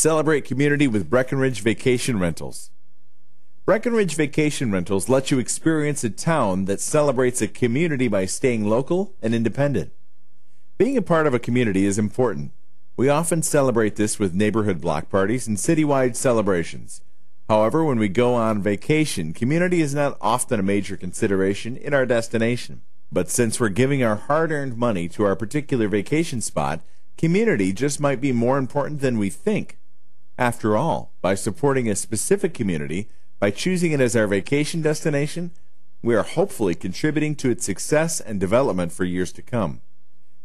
Celebrate community with Breckenridge Vacation Rentals. Breckenridge Vacation Rentals lets you experience a town that celebrates a community by staying local and independent. Being a part of a community is important. We often celebrate this with neighborhood block parties and citywide celebrations. However, when we go on vacation, community is not often a major consideration in our destination. But since we're giving our hard earned money to our particular vacation spot, community just might be more important than we think. After all, by supporting a specific community, by choosing it as our vacation destination, we are hopefully contributing to its success and development for years to come.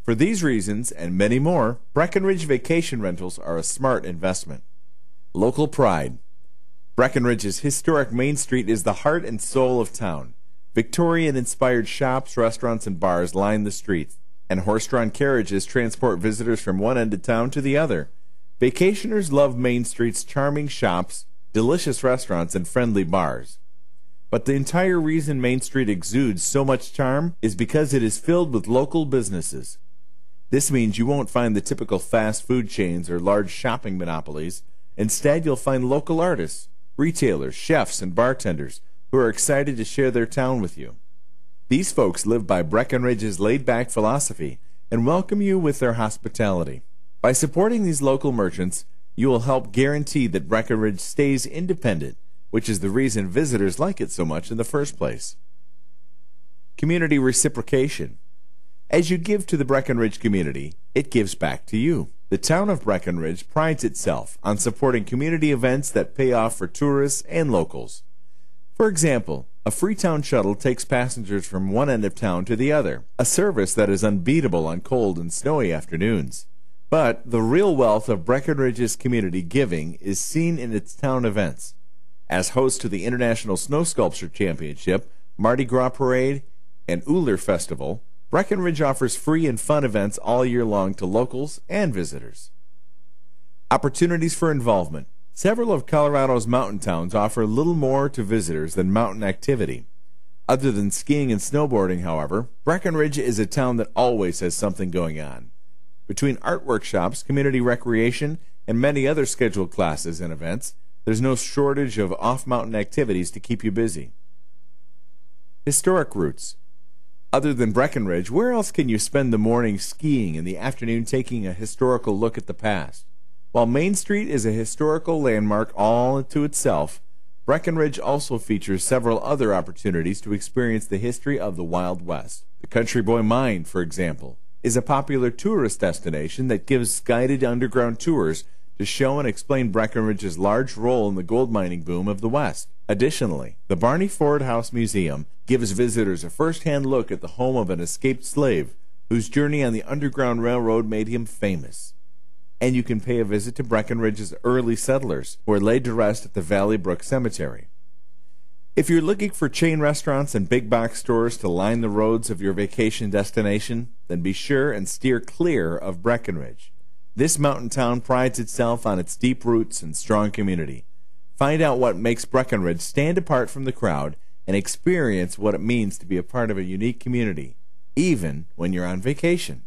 For these reasons and many more, Breckenridge Vacation Rentals are a smart investment. Local pride. Breckenridge's historic Main Street is the heart and soul of town. Victorian inspired shops, restaurants, and bars line the streets, and horse drawn carriages transport visitors from one end of town to the other. Vacationers love Main Street's charming shops, delicious restaurants, and friendly bars. But the entire reason Main Street exudes so much charm is because it is filled with local businesses. This means you won't find the typical fast food chains or large shopping monopolies. Instead, you'll find local artists, retailers, chefs, and bartenders who are excited to share their town with you. These folks live by Breckenridge's laid back philosophy and welcome you with their hospitality. By supporting these local merchants, you will help guarantee that Breckenridge stays independent, which is the reason visitors like it so much in the first place. Community reciprocation. As you give to the Breckenridge community, it gives back to you. The town of Breckenridge prides itself on supporting community events that pay off for tourists and locals. For example, a Freetown shuttle takes passengers from one end of town to the other, a service that is unbeatable on cold and snowy afternoons. But the real wealth of Breckenridge's community giving is seen in its town events. As host to the International Snow Sculpture Championship, Mardi Gras Parade, and Ullr Festival, Breckenridge offers free and fun events all year long to locals and visitors. Opportunities for involvement. Several of Colorado's mountain towns offer little more to visitors than mountain activity. Other than skiing and snowboarding, however, Breckenridge is a town that always has something going on. Between art workshops, community recreation, and many other scheduled classes and events, there's no shortage of off mountain activities to keep you busy. Historic routes. Other than Breckenridge, where else can you spend the morning skiing and the afternoon taking a historical look at the past? While Main Street is a historical landmark all to itself, Breckenridge also features several other opportunities to experience the history of the Wild West. The Country Boy Mine, for example, is a popular tourist destination that gives guided underground tours to show and explain Breckenridge's large role in the gold mining boom of the West. Additionally, the Barney Ford House Museum gives visitors a first-hand look at the home of an escaped slave whose journey on the Underground Railroad made him famous. And you can pay a visit to Breckenridge's early settlers who are laid to rest at the Valley Brook Cemetery. If you're looking for chain restaurants and big box stores to line the roads of your vacation destination, then be sure and steer clear of Breckenridge. This mountain town prides itself on its deep roots and strong community. Find out what makes Breckenridge stand apart from the crowd and experience what it means to be a part of a unique community, even when you're on vacation.